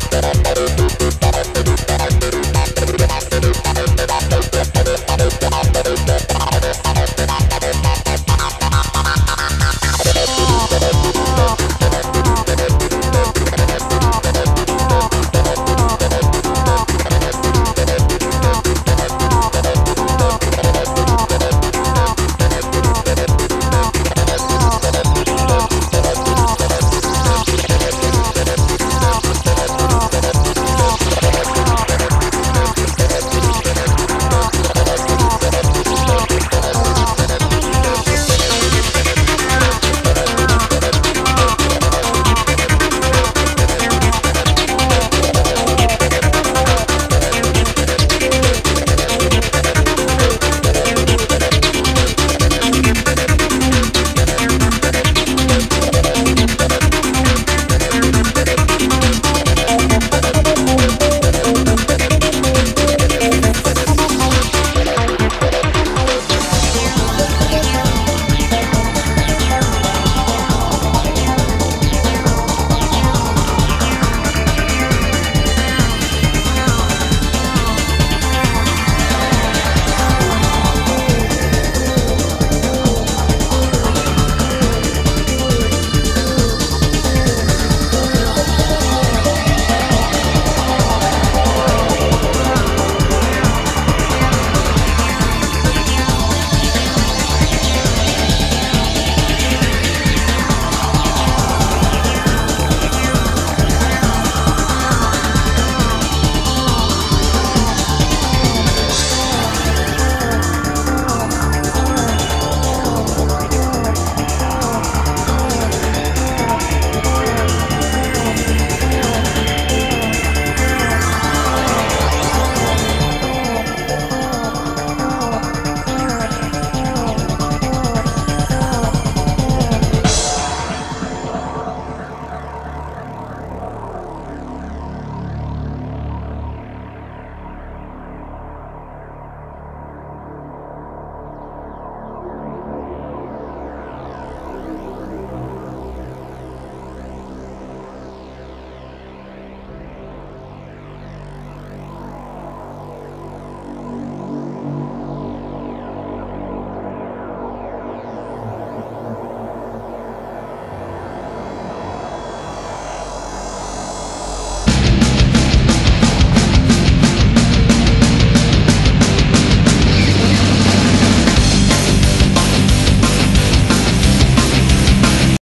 Gracias.